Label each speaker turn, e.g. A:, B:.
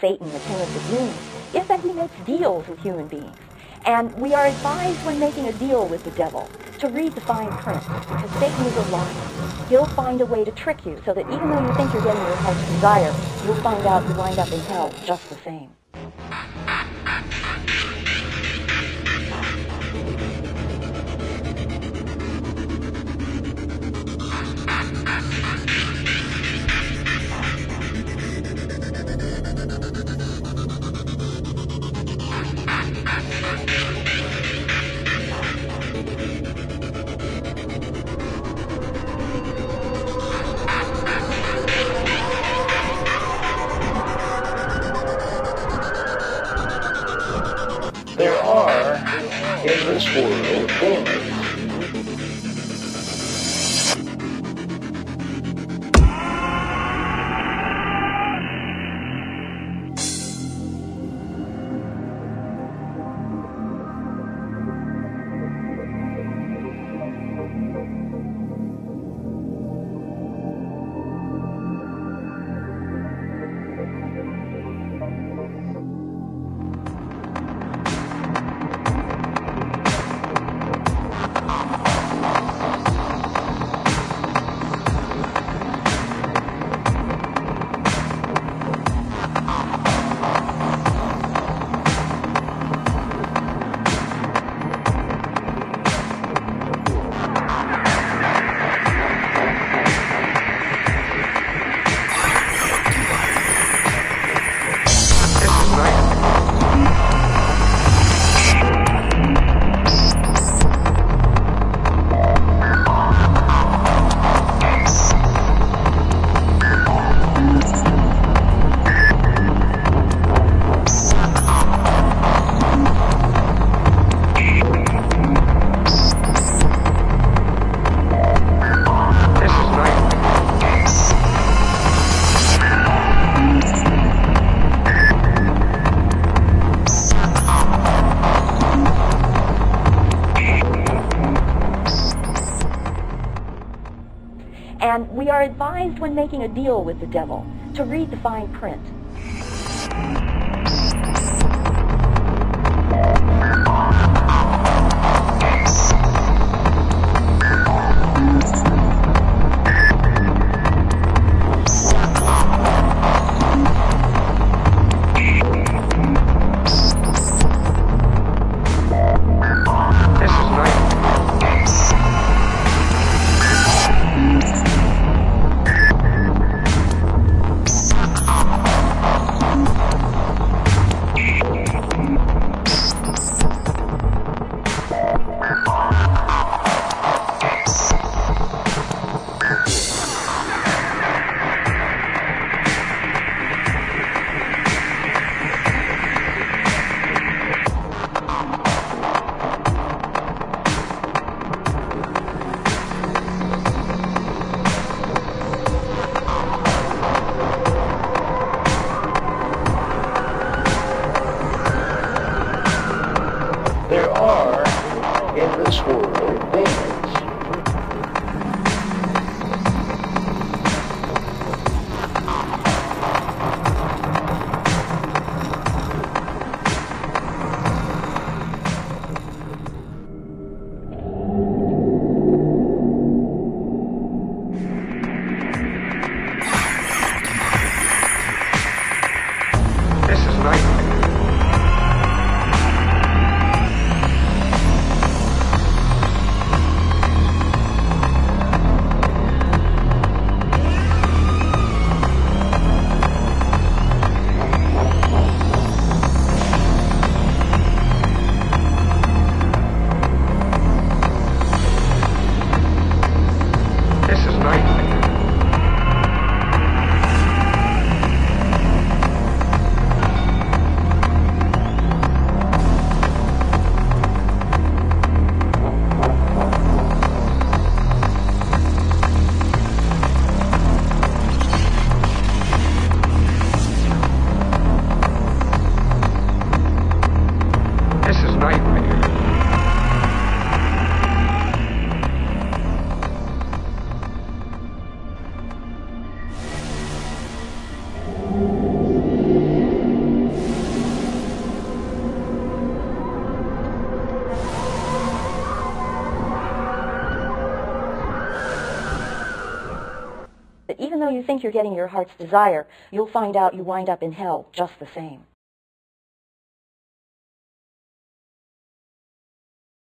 A: Satan, the king of the demons, is that he makes deals with human beings. And we are advised when making a deal with the devil to read the fine print, because Satan is a liar. He'll find a way to trick you so that even though you think you're getting your heart's desire, you'll find out you wind up in hell just the same.
B: There are in this world
A: And we are advised when making a deal with the devil to read the fine print.
C: Is nice.
A: That even though you think you're getting your heart's desire, you'll find out you wind up in hell just the same.